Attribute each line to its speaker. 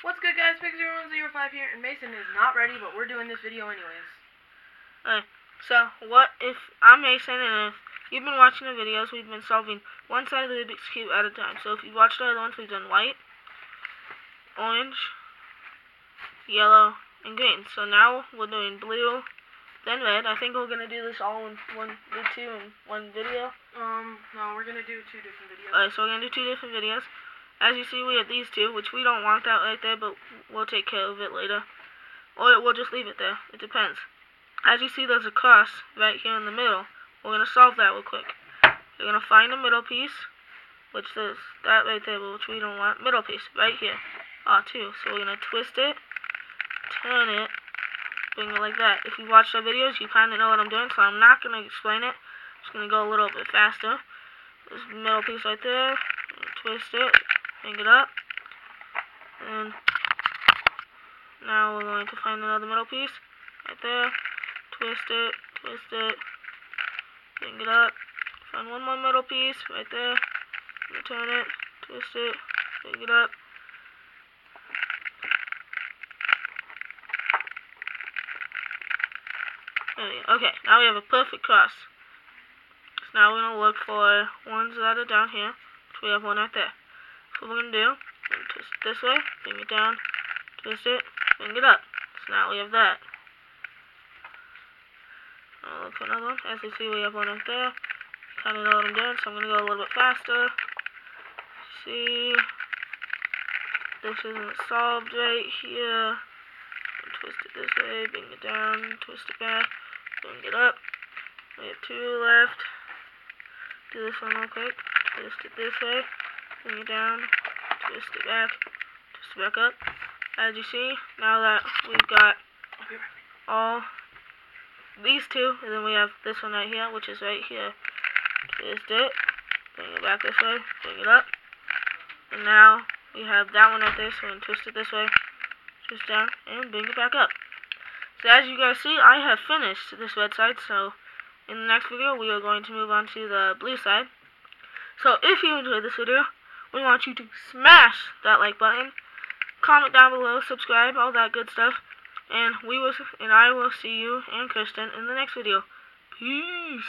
Speaker 1: What's good guys, Pixie105 here, and Mason is not ready, but we're doing this video anyways.
Speaker 2: Alright, so what if I'm Mason and if you've been watching the videos, we've been solving one side of the Rubik's Cube at a time. So if you've watched the other ones, we've done white, orange, yellow, and green. So now we're doing blue, then red. I think we're gonna do this all in one, do two in one video.
Speaker 1: Um, no, we're gonna do two different videos.
Speaker 2: Alright, so we're gonna do two different videos. As you see, we have these two, which we don't want that right there, but we'll take care of it later. Or we'll just leave it there. It depends. As you see, there's a cross right here in the middle. We're going to solve that real quick. You're going to find the middle piece, which is that right there, which we don't want. Middle piece, right here. Ah, two. So we're going to twist it, turn it, bring it like that. If you watch the videos, you kind of know what I'm doing, so I'm not going to explain it. I'm just going to go a little bit faster. This middle piece right there, twist it, hang it up. And now we're going to find another middle piece right there. Twist it, twist it, hang it up. Find one more middle piece right there. Turn it, twist it, hang it up. Okay, now we have a perfect cross. So now we're going to look for ones that are down here. We have one right there. So what we're going to do, twist it this way, bring it down, twist it, bring it up. So now we have that. I'll look for another one. As you see, we have one up there. Kind of know what I'm doing, so I'm going to go a little bit faster. See, this isn't solved right here. Twist it this way, bring it down, twist it back, bring it up. We have two left. Do this one real quick. Twist it this way bring it down, twist it back, twist it back up. As you see, now that we've got all these two, and then we have this one right here, which is right here. Twist it, bring it back this way, bring it up. And now we have that one right there, so we're going to twist it this way, twist down, and bring it back up. So as you guys see, I have finished this red side, so in the next video, we are going to move on to the blue side. So if you enjoyed this video, we want you to smash that like button, comment down below, subscribe, all that good stuff. And we will and I will see you and Kristen in the next video. Peace.